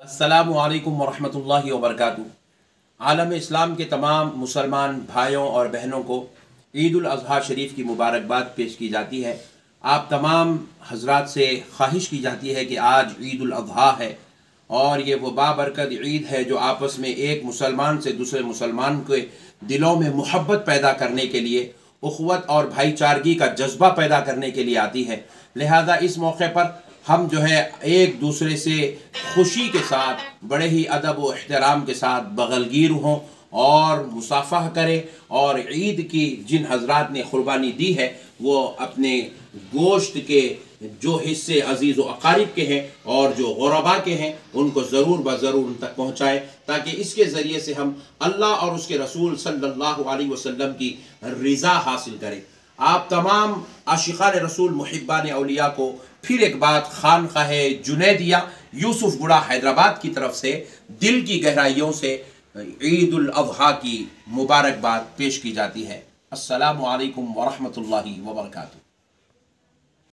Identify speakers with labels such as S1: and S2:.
S1: السلام علیکم ورحمۃ اللہ وبرکاتہ۔ عالم اسلام کے تمام مسلمان بھائیوں اور بہنوں کو عید الاضحیٰ شریف کی مبارکباد پیش کی جاتی ہے۔ آپ تمام حضرات سے خواہش کی جاتی ہے کہ آج عید الاضحیٰ ہے اور یہ وہ بابرکت عید ہے جو آپس میں ایک مسلمان سے دوسرے مسلمان کے دلوں میں محبت پیدا کرنے کے لیے، اخوت اور بھائی چارگی کا جذبہ پیدا کرنے کے لیے آتی ہے۔ لہذا اس موقع پر ہم جو ہے ایک دوسرے سے خوشی کے ساتھ، بڑے ہی ادب و احترام کے ساتھ بغلگیر ہوں اور مصافح کریں۔ اور عید کی جن حضرات نے قربانی دی ہے، وہ اپنے گوشت کے جو حصے عزیز و اقارب کے ہیں اور جو غربا کے ہیں، ان کو ضرور بضرور ان تک پہنچائے تاکہ اس کے ذریعے سے ہم اللہ اور اس کے رسول صلی اللہ علیہ وسلم کی رضا حاصل کریں۔ آپ تمام عاشقان رسول، محبان اولیاء کو پھر ایک بات خانقاہ جنیدیہ یوسف گڑا حیدرآباد کی طرف سے دل کی گہرائیوں سے عید الاضحیٰ کی مبارکباد پیش کی جاتی ہے۔ السلام علیکم ورحمۃ اللہ وبرکاتہ۔